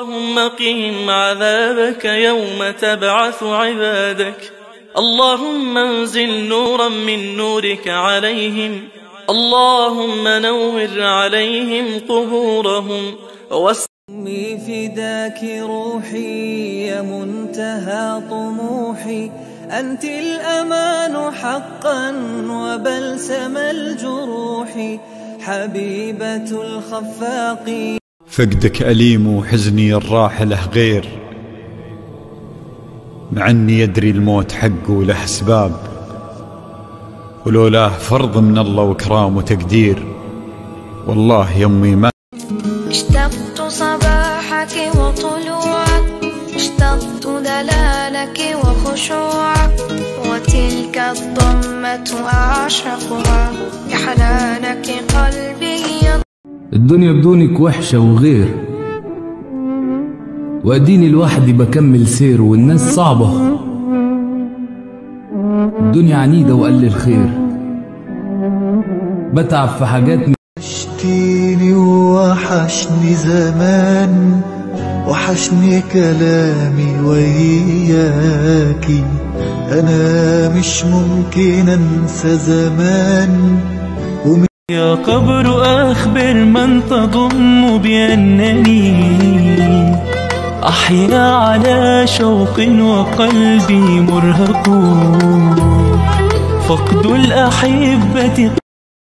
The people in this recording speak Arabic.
اللهم قهم عذابك يوم تبعث عبادك. اللهم انزل نورا من نورك عليهم. اللهم نور عليهم قبورهم. وس أمي فداك روحي يا منتهى طموحي. أنت الأمان حقا وبلسم الجروح. حبيبة الخفاق فقدك أليم وحزني الراحله غير. مع يدري الموت حق وله أسباب ولولاه فرض من الله وكرام وتقدير. والله يمي ما اشتقت صباحك وطلوعك اشتقت دلالك وخشوعك وتلك الضمة أعشقها. بحنانك قلبي الدنيا بدونك وحشة وغير. وأديني لوحدي بكمل سير والناس صعبة. الدنيا عنيدة وقل الخير. بتعب في حاجات وحشتيني ووحشني زمان. وحشني كلامي وياكي. أنا مش ممكن أنسى زمان. يا قبر أخبر من تضم بأنني. أحيا على شوق وقلبي مرهق. فقد الأحبة